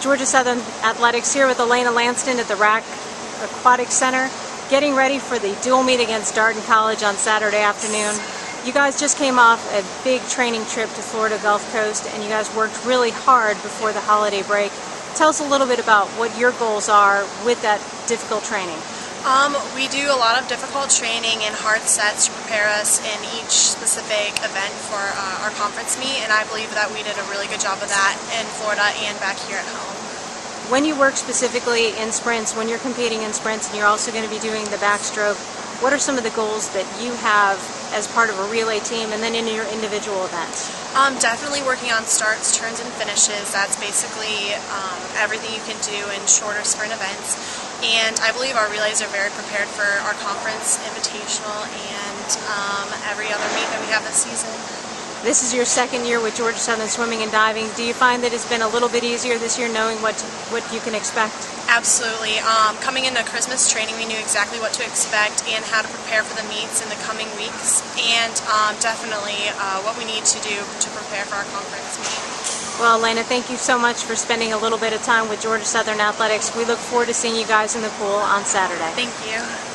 Georgia Southern Athletics here with Elaina Lanson at the RAC Aquatic Center, getting ready for the dual meet against Darden College on Saturday afternoon. You guys just came off a big training trip to Florida Gulf Coast and you guys worked really hard before the holiday break. Tell us a little bit about what your goals are with that difficult training. Um, we do a lot of difficult training and hard sets to prepare us in each specific event for uh, our conference meet, and I believe that we did a really good job of that in Florida and back here at home. When you work specifically in sprints, when you're competing in sprints and you're also going to be doing the backstroke, what are some of the goals that you have as part of a relay team and then in your individual events? Um, definitely working on starts, turns, and finishes. That's basically um, everything you can do in shorter sprint events. And I believe our relays are very prepared for our conference, invitational, and um, every other meet that we have this season. This is your second year with Georgia Southern Swimming and Diving. Do you find that it's been a little bit easier this year knowing what to, what you can expect? Absolutely. Um, coming into Christmas training, we knew exactly what to expect and how to prepare for the meets in the coming weeks, and um, definitely uh, what we need to do to prepare for our conference meet. Well, Elaina, thank you so much for spending a little bit of time with Georgia Southern Athletics. We look forward to seeing you guys in the pool on Saturday. Thank you.